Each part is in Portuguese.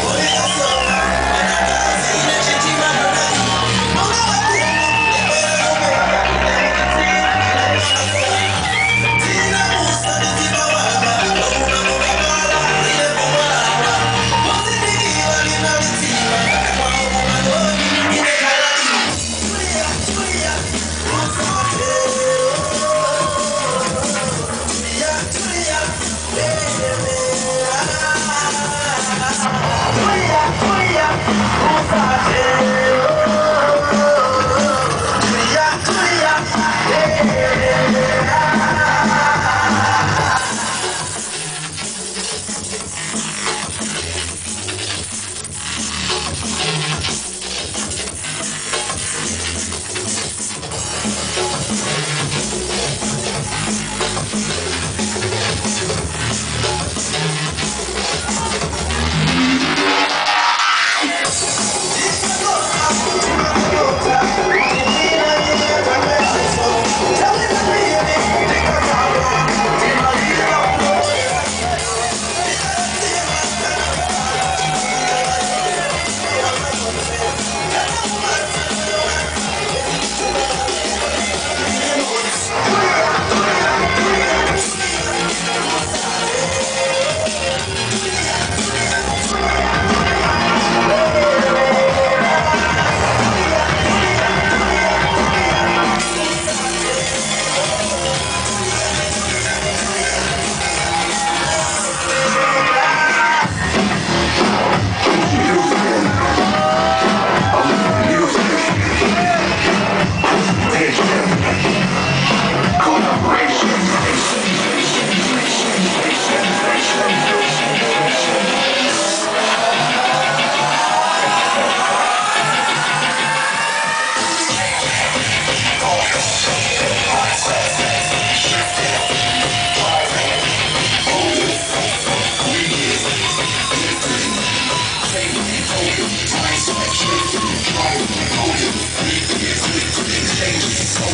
Boy. Hallelujah.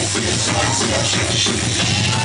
Freeze, freeze, freeze, freeze, freeze.